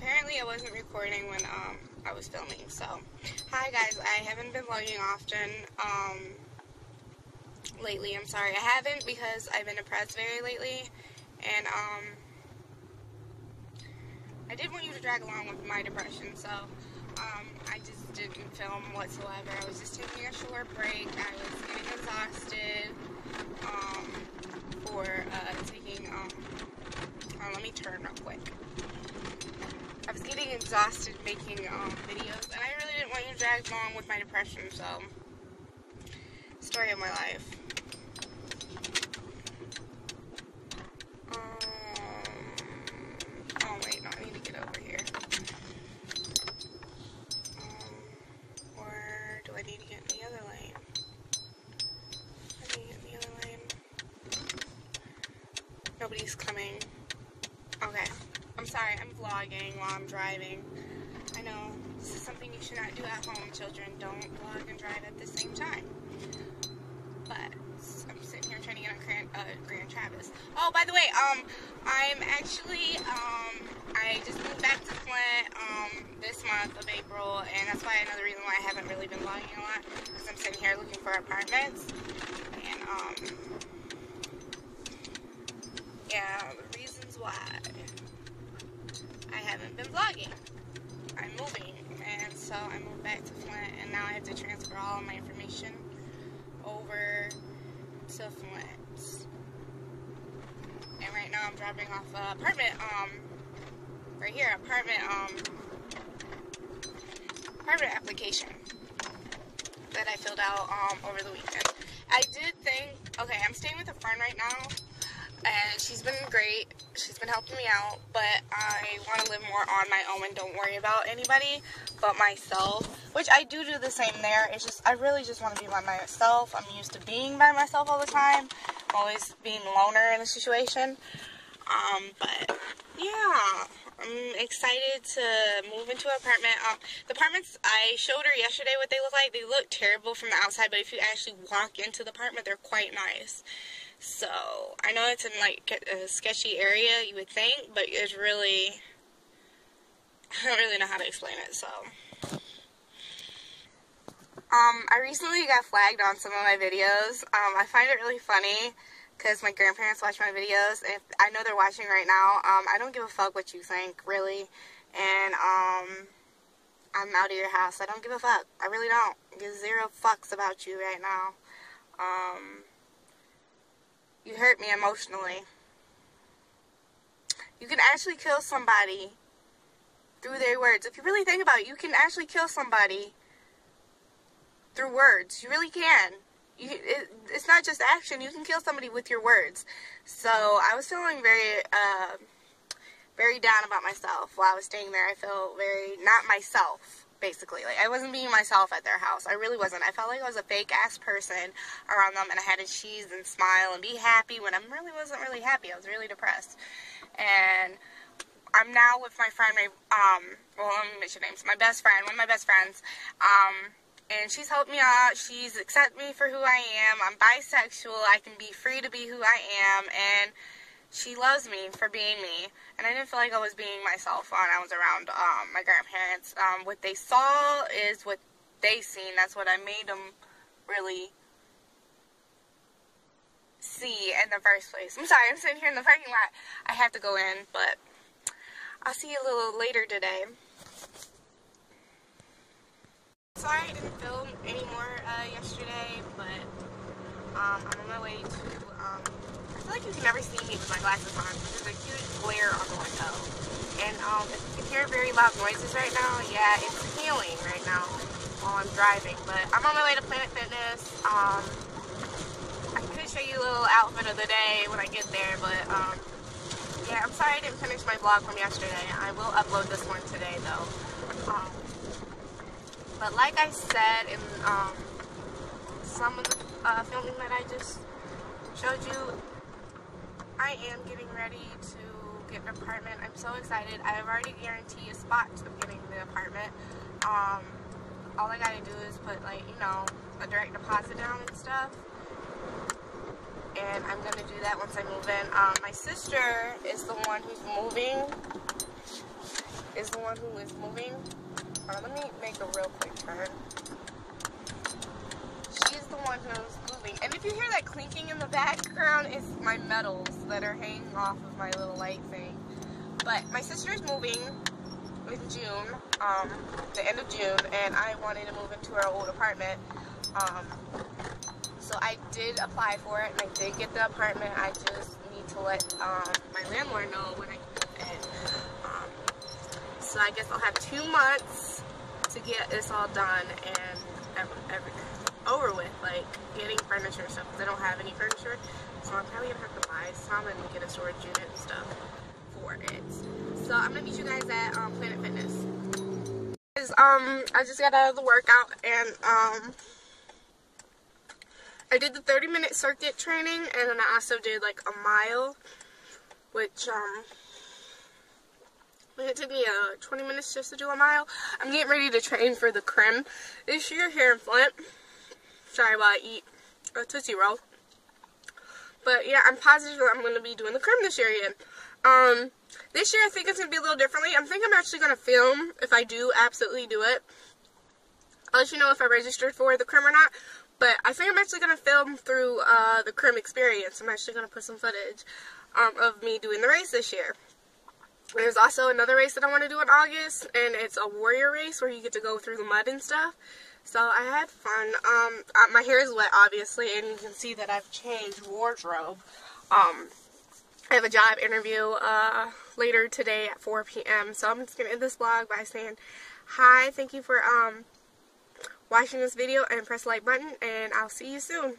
apparently I wasn't recording when um, I was filming. So, hi guys, I haven't been vlogging often um, lately. I'm sorry, I haven't because I've been depressed very lately, and um, I did want you to drag along with my depression. So, um, I just didn't film whatsoever. I was just taking a short break. I was getting exhausted um, for uh, taking. Um, oh, let me turn real quick. I was getting exhausted making um, videos, and I really didn't want you to drag along with my depression, so, story of my life. Um, oh wait, no, I need to get over here. Um, or do I need to get in the other lane? I need to get in the other lane. Nobody's coming. I'm sorry, I'm vlogging while I'm driving. I know, this is something you should not do at home, children. Don't vlog and drive at the same time. But, I'm sitting here trying to get on Grand, uh, Grand Traverse. Oh, by the way, um, I'm actually, um, I just moved back to Flint, um, this month of April, and that's why another reason why I haven't really been vlogging a lot, because I'm sitting here looking for apartments, and, um, yeah, the reasons why. I haven't been vlogging. I'm moving, and so I moved back to Flint, and now I have to transfer all my information over to Flint. And right now I'm dropping off an apartment, um, right here, apartment, um, apartment application that I filled out, um, over the weekend. I did think, okay, I'm staying with a friend right now, and she's been great. She's been helping me out, but I want to live more on my own and don't worry about anybody but myself, which I do do the same there. It's just, I really just want to be by myself. I'm used to being by myself all the time, I'm always being loner in a situation. Um, but yeah, I'm excited to move into an apartment. Um, the apartments, I showed her yesterday what they look like. They look terrible from the outside, but if you actually walk into the apartment, they're quite nice. So, I know it's in like a sketchy area, you would think, but it's really, I don't really know how to explain it, so. Um, I recently got flagged on some of my videos. Um, I find it really funny because my grandparents watch my videos, if, I know they're watching right now. Um, I don't give a fuck what you think, really, and, um, I'm out of your house. I don't give a fuck. I really don't. Give zero fucks about you right now. Um, you hurt me emotionally. You can actually kill somebody through their words. If you really think about it, you can actually kill somebody through words. You really can. You, it, it's not just action. You can kill somebody with your words. So I was feeling very, uh, very down about myself while I was staying there. I felt very not myself basically. Like, I wasn't being myself at their house. I really wasn't. I felt like I was a fake ass person around them, and I had to cheese and smile and be happy when I really wasn't really happy. I was really depressed. And I'm now with my friend, my, um, well, let me mention names. My best friend, one of my best friends, um, and she's helped me out. She's accepted me for who I am. I'm bisexual. I can be free to be who I am, and she loves me for being me, and I didn't feel like I was being myself when I was around um, my grandparents. Um, what they saw is what they seen. That's what I made them really see in the first place. I'm sorry, I'm sitting here in the parking lot. I have to go in, but I'll see you a little later today. Sorry I didn't film anymore uh, yesterday, but um, I'm on my way to um, feel like you can never see me with my glasses on. There's a huge glare on the window. And um, if you hear very loud noises right now, yeah, it's healing right now while I'm driving. But I'm on my way to Planet Fitness. Um, I could show you a little outfit of the day when I get there, but um, yeah, I'm sorry I didn't finish my vlog from yesterday. I will upload this one today, though. Um, but like I said in um, some of the uh, filming that I just showed you, I am getting ready to get an apartment. I'm so excited. I have already guaranteed a spot to getting the apartment. Um, all I gotta do is put like, you know, a direct deposit down and stuff. And I'm gonna do that once I move in. Um, my sister is the one who's moving. is the one who is moving. Uh, let me make a real quick turn. The one who's moving. And if you hear that clinking in the background, it's my medals that are hanging off of my little light thing. But my sister's moving in June, um, the end of June, and I wanted to move into our old apartment. Um, so I did apply for it, and I did get the apartment. I just need to let um, my landlord know when I can in. Um, so I guess I'll have two months to get this all done and over with, furniture stuff, because I don't have any furniture. So I'm probably to have to buy some and get a storage unit and stuff for it. So I'm gonna meet you guys at um, Planet Fitness. Um, I just got out of the workout and um, I did the 30 minute circuit training and then I also did like a mile, which um, it took me uh, 20 minutes just to do a mile. I'm getting ready to train for the Crim this year here in Flint. Sorry while I eat a Tootsie Roll. But yeah, I'm positive that I'm going to be doing the Crim this year again. Um, this year I think it's going to be a little differently. I think I'm actually going to film if I do absolutely do it. I'll let you know if I registered for the Crim or not. But I think I'm actually going to film through uh, the Crim experience. I'm actually going to put some footage um, of me doing the race this year. There's also another race that I want to do in August, and it's a warrior race where you get to go through the mud and stuff. So I had fun. Um, uh, my hair is wet, obviously, and you can see that I've changed wardrobe. Um, I have a job interview uh, later today at 4 p.m. So I'm just going to end this vlog by saying hi. Thank you for um, watching this video and press the like button, and I'll see you soon.